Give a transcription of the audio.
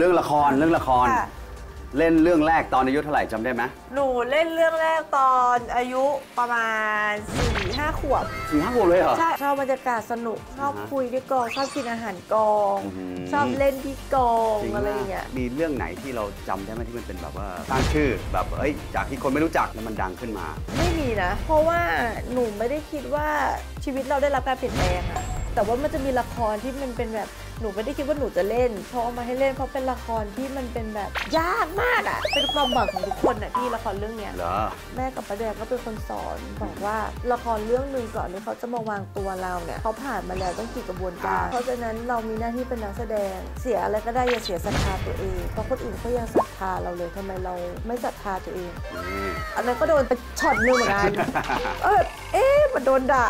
เรื่องละครเรื่องละคร ค่ะ เล่นเรื่องแรกตอนอายุเท่าไหร่จำได้ไหมหนูเล่นเรื่องแรกตอนอายุประมาณ4ี่ห้าขวบ สี่ห้าขวบเลยเหรอ ใช่ชอบบรรยากาศสนุก ชอบอ่าฮะคุยที่กอง ชอบกินอาหารกอง อื้อหือ ชอบเล่นที่กองจริงอะไรมากอย่างเงี้ย มีเรื่องไหนที่เราจำได้ไหมที่มันเป็นแบบว่าสร้างชื่อแบบเอ้ยจากที่คนไม่รู้จักแล้วมันดังขึ้นมา ไม่มีนะ เพราะว่าหนูไม่ได้คิดว่าชีวิตเราได้รับการเปลี่ยนแปลงอะแต่ว่ามันจะมีละครที่มันเป็นแบบ หนูไม่ได้คิดว่าหนูจะเล่นเพราะเอามาให้เล่นเพราะเป็นละครที่มันเป็นแบบยากมากอะเป็นความหวังของทุกคนอะที่ละครเรื่องเนี้ย เหรอ แม่กับป้าแดงก็เป็นคนสอนบอกว่าละครเรื่องหนึ่งก่อนที่เขาจะมาวางตัวเราเนี่ยเขาผ่านมาแล้วต้องกี่กระบวนการอ่าเพราะฉะนั้นเรามีหน้าที่เป็นนักแสดง เสียอะไรก็ได้อย่าเสียศรัทธาตัวเองเพราะคนอื่นเขายังศรัทธาเราเลยทำไมเราไม่ศรัทธาตัวเองอืมอันนั้นก็โดนไปช็อตหนึงเหมือนกัน เออเอ๊ะมันโดนด่า